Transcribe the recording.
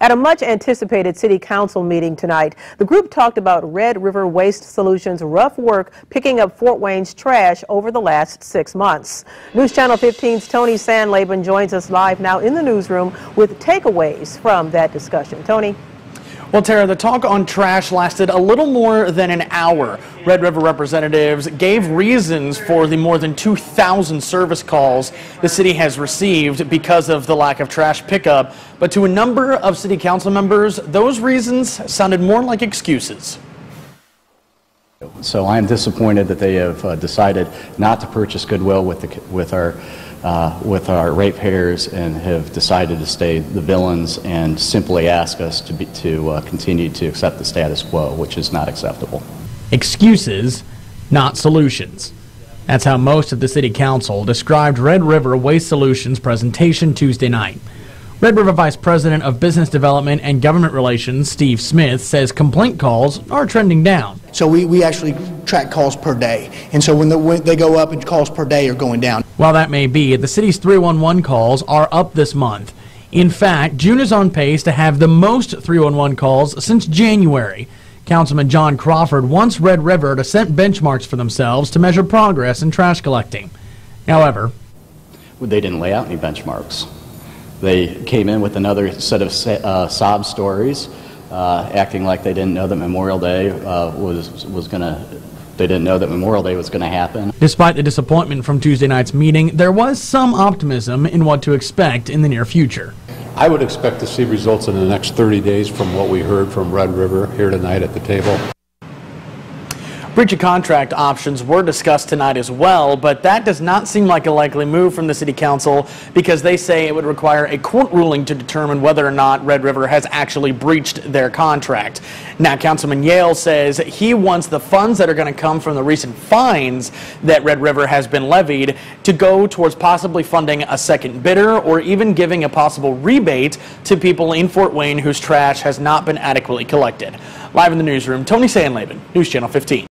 At a much anticipated city council meeting tonight, the group talked about Red River Waste Solutions' rough work picking up Fort Wayne's trash over the last six months. News Channel 15's Tony Sandleben joins us live now in the newsroom with takeaways from that discussion. Tony? Well, Tara, the talk on trash lasted a little more than an hour. Red River representatives gave reasons for the more than 2,000 service calls the city has received because of the lack of trash pickup. But to a number of city council members, those reasons sounded more like excuses. So I am disappointed that they have uh, decided not to purchase Goodwill with, the, with our uh, with our ratepayers and have decided to stay the villains and simply ask us to, be, to uh, continue to accept the status quo, which is not acceptable. Excuses, not solutions. That's how most of the City Council described Red River Waste Solutions presentation Tuesday night. Red River Vice President of Business Development and Government Relations, Steve Smith, says complaint calls are trending down. So we, we actually track calls per day. And so when, the, when they go up and calls per day are going down. While that may be, the city's 311 calls are up this month. In fact, June is on pace to have the most 311 calls since January. Councilman John Crawford wants Red River to set benchmarks for themselves to measure progress in trash collecting. However, they didn't lay out any benchmarks. They came in with another set of uh, sob stories, uh, acting like they didn't know that Memorial Day uh, was was going to. They didn't know that Memorial Day was going to happen. Despite the disappointment from Tuesday night's meeting, there was some optimism in what to expect in the near future. I would expect to see results in the next 30 days from what we heard from Red River here tonight at the table. Breach of contract options were discussed tonight as well, but that does not seem like a likely move from the City Council because they say it would require a court ruling to determine whether or not Red River has actually breached their contract. Now, Councilman Jehl says he wants the funds that are going to come from the recent fines that Red River has been levied to go towards possibly funding a second bidder or even giving a possible rebate to people in Fort Wayne whose trash has not been adequately collected. Live in the newsroom, Tony Sandleben, News Channel 15.